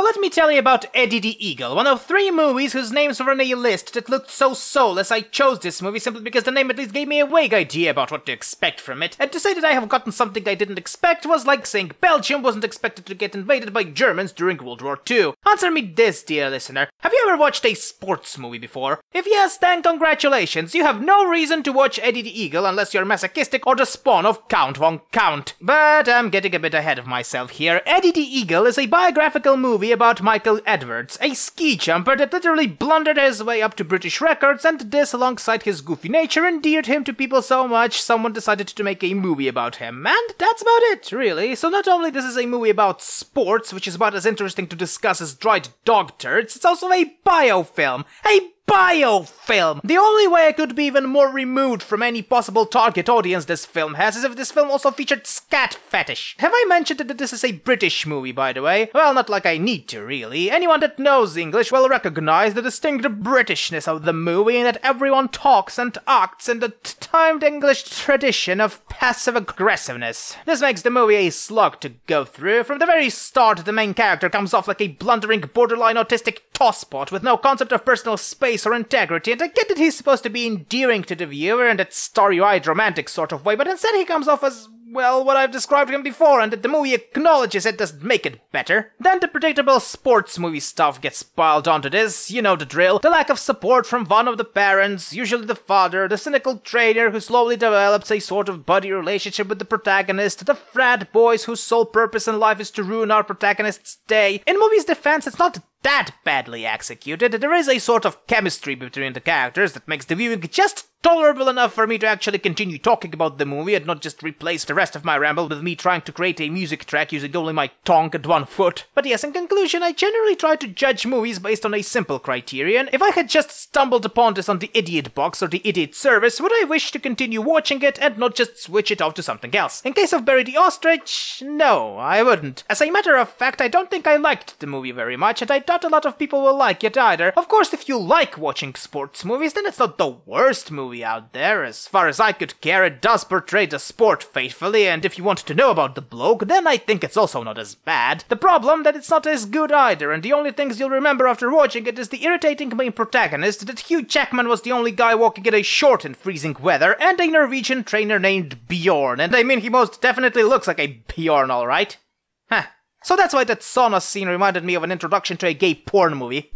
let me tell you about Eddie the Eagle, one of three movies whose names were on a list that looked so soulless I chose this movie simply because the name at least gave me a vague idea about what to expect from it. And to say that I have gotten something I didn't expect was like saying Belgium wasn't expected to get invaded by Germans during World War II. Answer me this, dear listener. Have you ever watched a sports movie before? If yes, then congratulations. You have no reason to watch Eddie the Eagle unless you're masochistic or the spawn of Count von Count. But I'm getting a bit ahead of myself here. Eddie the Eagle is a biographical movie about Michael Edwards, a ski jumper that literally blundered his way up to British records, and this, alongside his goofy nature, endeared him to people so much someone decided to make a movie about him. And that's about it, really. So not only this is a movie about sports, which is about as interesting to discuss as dried dog turds, it's also a biofilm. A biofilm! The only way I could be even more removed from any possible target audience this film has is if this film also featured scat fetish. Have I mentioned that this is a British movie, by the way? Well, not like I need to, really. Anyone that knows English will recognize the distinct Britishness of the movie and that everyone talks and acts in the timed English tradition of passive aggressiveness. This makes the movie a slog to go through. From the very start, the main character comes off like a blundering, borderline autistic tosspot with no concept of personal space or integrity, and I get that he's supposed to be endearing to the viewer in that starry-eyed romantic sort of way, but instead he comes off as well, what I've described him before, and that the movie acknowledges it doesn't make it better. Then the predictable sports movie stuff gets piled onto this, you know the drill. The lack of support from one of the parents, usually the father, the cynical trainer who slowly develops a sort of buddy relationship with the protagonist, the frat boys whose sole purpose in life is to ruin our protagonist's day. In movie's defense, it's not that badly executed. There is a sort of chemistry between the characters that makes the viewing just tolerable enough for me to actually continue talking about the movie and not just replace the rest of my ramble with me trying to create a music track using only my tongue and one foot. But yes, in conclusion, I generally try to judge movies based on a simple criterion. If I had just stumbled upon this on the Idiot Box or the Idiot Service, would I wish to continue watching it and not just switch it off to something else? In case of Barry the Ostrich, no, I wouldn't. As a matter of fact, I don't think I liked the movie very much, and I doubt a lot of people will like it either. Of course, if you like watching sports movies, then it's not the worst movie out there. As far as I could care, it does portray the sport faithfully, and if you want to know about the bloke, then I think it's also not as bad. The problem that it's not as good either, and the only things you'll remember after watching it is the irritating main protagonist that Hugh Jackman was the only guy walking in a short in freezing weather, and a Norwegian trainer named Bjorn, and I mean he most definitely looks like a Bjorn, alright? Huh. So that's why that sauna scene reminded me of an introduction to a gay porn movie.